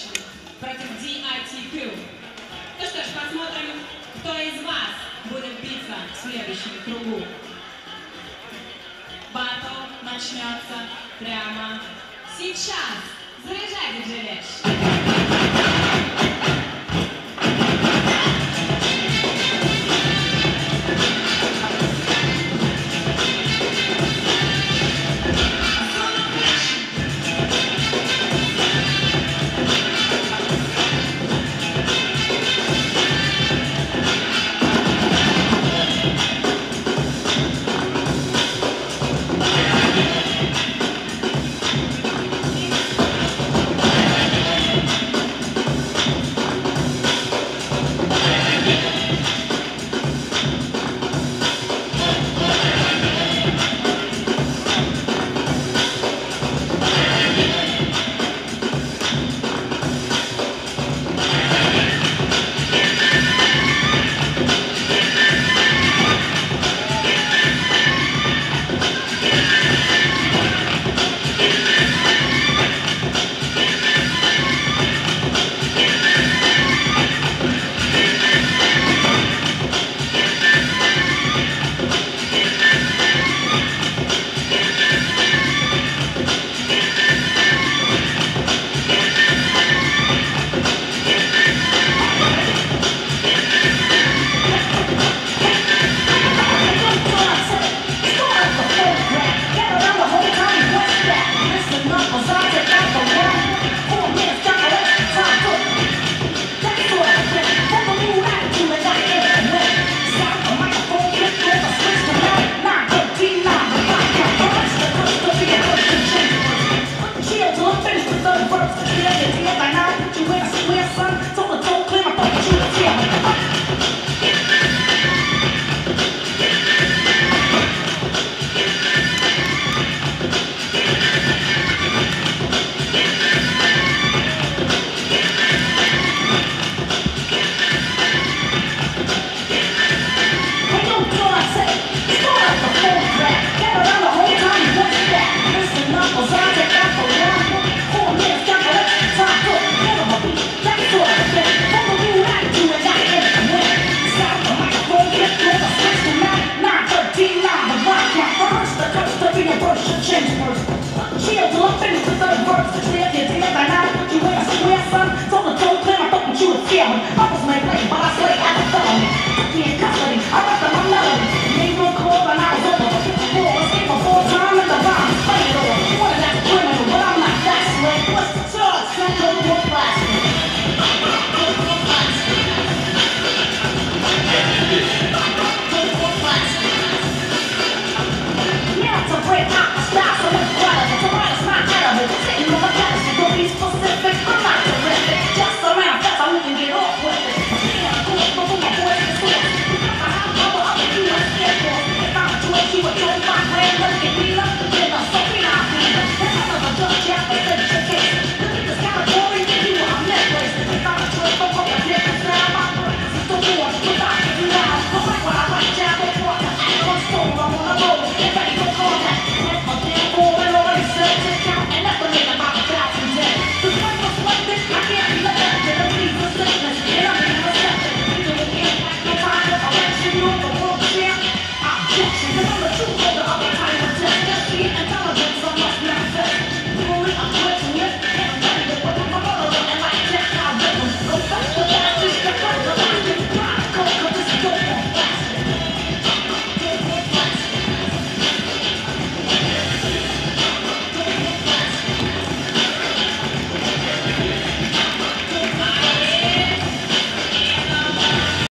Польши против DITQ. Ну что ж, посмотрим, кто из вас будет биться в следующем кругу. Батл начнется прямо сейчас. Заряжай, Джилеш. Vamos!